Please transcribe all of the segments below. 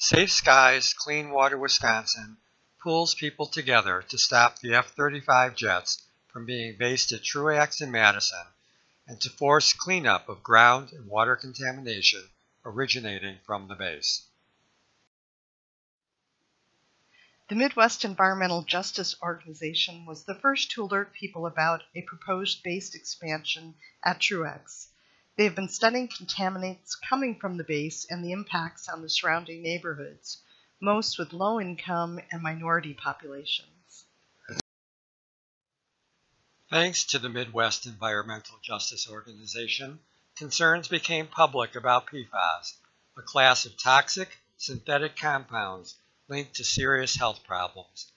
Safe Skies Clean Water Wisconsin pulls people together to stop the F 35 jets from being based at Truax in Madison and to force cleanup of ground and water contamination originating from the base. The Midwest Environmental Justice Organization was the first to alert people about a proposed base expansion at Truax. They have been studying contaminants coming from the base and the impacts on the surrounding neighborhoods, most with low income and minority populations. Thanks to the Midwest Environmental Justice Organization, concerns became public about PFAS, a class of toxic synthetic compounds linked to serious health problems.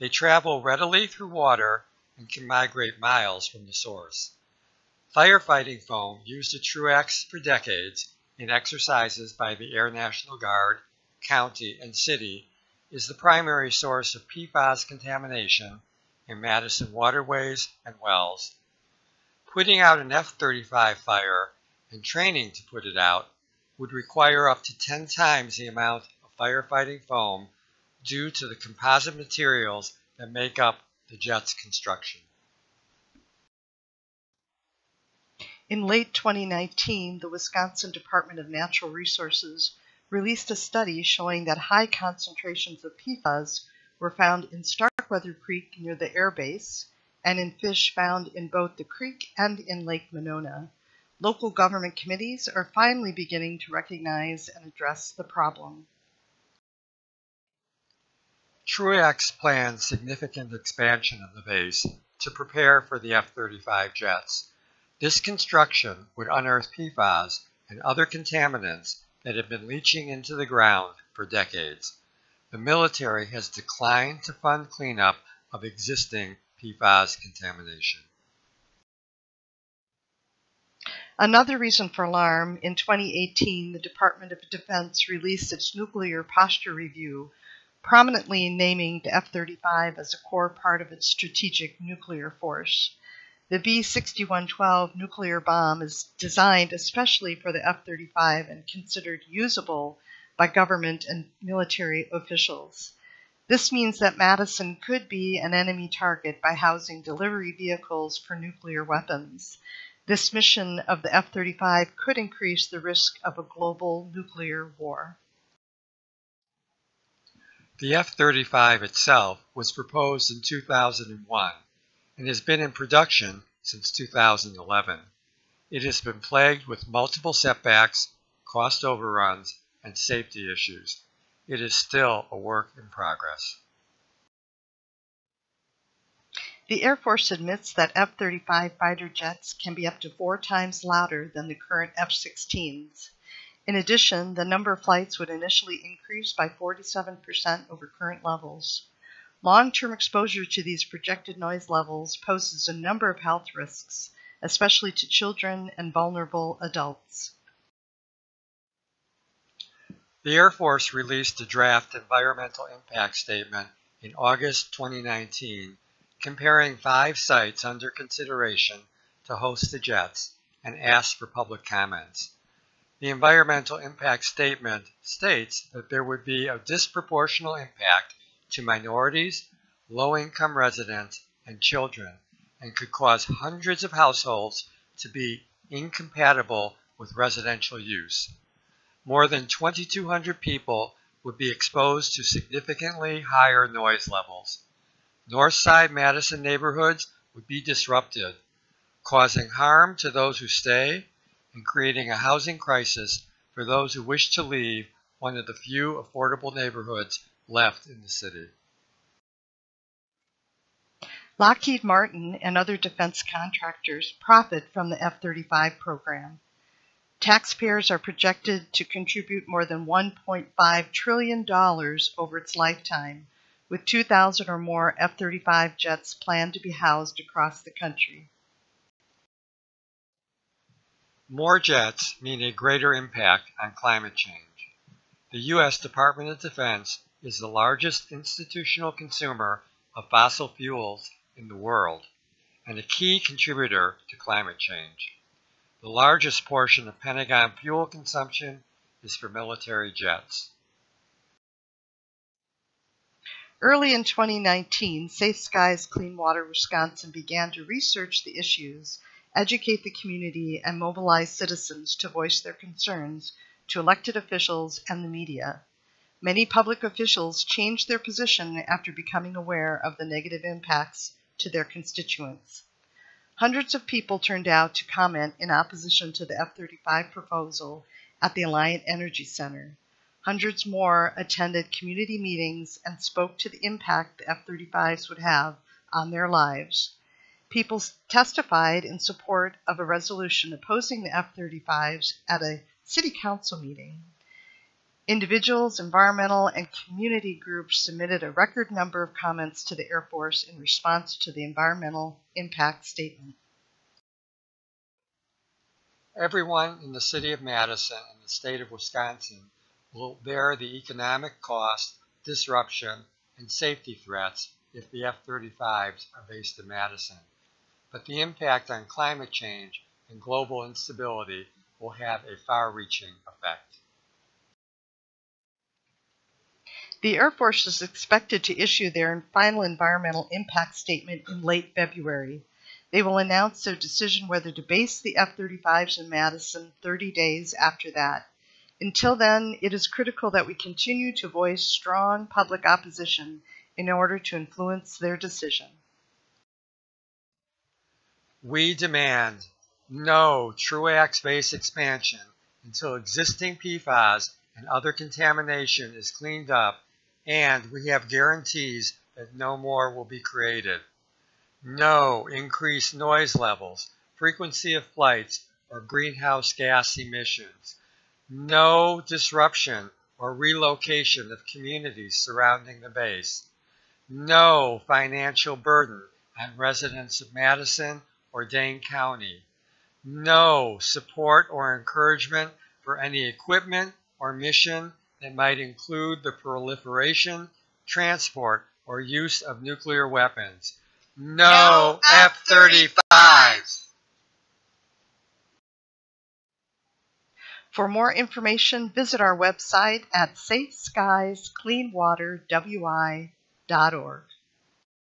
They travel readily through water and can migrate miles from the source. Firefighting foam used at Truax for decades in exercises by the Air National Guard, county, and city is the primary source of PFAS contamination in Madison waterways and wells. Putting out an F-35 fire and training to put it out would require up to 10 times the amount of firefighting foam due to the composite materials that make up the jet's construction. In late 2019, the Wisconsin Department of Natural Resources released a study showing that high concentrations of PFAS were found in Starkweather Creek near the air base and in fish found in both the creek and in Lake Monona. Local government committees are finally beginning to recognize and address the problem. Truax plans significant expansion of the base to prepare for the F-35 jets. This construction would unearth PFAS and other contaminants that have been leaching into the ground for decades. The military has declined to fund cleanup of existing PFAS contamination. Another reason for alarm, in 2018, the Department of Defense released its nuclear posture review prominently naming the F 35 as a core part of its strategic nuclear force. The B 6112 nuclear bomb is designed especially for the F 35 and considered usable by government and military officials. This means that Madison could be an enemy target by housing delivery vehicles for nuclear weapons. This mission of the F 35 could increase the risk of a global nuclear war. The F-35 itself was proposed in 2001 and has been in production since 2011. It has been plagued with multiple setbacks, cost overruns, and safety issues. It is still a work in progress. The Air Force admits that F 35 fighter jets can be up to four times louder than the current F 16s. In addition, the number of flights would initially increase by 47% over current levels. Long term exposure to these projected noise levels poses a number of health risks, especially to children and vulnerable adults. The Air Force released a draft environmental impact statement in August 2019 comparing five sites under consideration to host the jets and asked for public comments. The environmental impact statement states that there would be a disproportional impact to minorities, low-income residents, and children, and could cause hundreds of households to be incompatible with residential use. More than 2,200 people would be exposed to significantly higher noise levels. Northside Madison neighborhoods would be disrupted, causing harm to those who stay and creating a housing crisis for those who wish to leave one of the few affordable neighborhoods left in the city. Lockheed Martin and other defense contractors profit from the F 35 program. Taxpayers are projected to contribute more than $1.5 trillion over its lifetime, with 2,000 or more F 35 jets planned to be housed across the country. More jets mean a greater impact on climate change. The U.S. Department of Defense is the largest institutional consumer of fossil fuels in the world and a key contributor to climate change. The largest portion of Pentagon fuel consumption is for military jets. Early in 2019, Safe Skies Clean Water Wisconsin began to research the issues, educate the community, and mobilize citizens to voice their concerns to elected officials and the media. Many public officials changed their position after becoming aware of the negative impacts to their constituents. Hundreds of people turned out to comment in opposition to the F 35 proposal at the Alliant Energy Center. Hundreds more attended community meetings and spoke to the impact the F 35s would have on their lives. People testified in support of a resolution opposing the F 35s at a city council meeting. Individuals, environmental, and community groups submitted a record number of comments to the Air Force in response to the environmental impact statement. Everyone in the city of Madison and the state of Wisconsin will bear the economic cost, disruption, and safety threats if the F-35s are based in Madison. But the impact on climate change and global instability will have a far-reaching effect. The Air Force is expected to issue their final environmental impact statement in late February. They will announce their decision whether to base the F 35s in Madison 30 days after that. Until then, it is critical that we continue to voice strong public opposition in order to influence their decision. We demand no TRUAX base expansion until existing PFAS and other contamination is cleaned up and we have guarantees that no more will be created. No increased noise levels, frequency of flights, or greenhouse gas emissions. No disruption or relocation of communities surrounding the base. No financial burden on residents of Madison or Dane County. No support or encouragement for any equipment or mission that might include the proliferation, transport, or use of nuclear weapons. No, F 35s! For more information, visit our website at safeskiescleanwaterwi.org.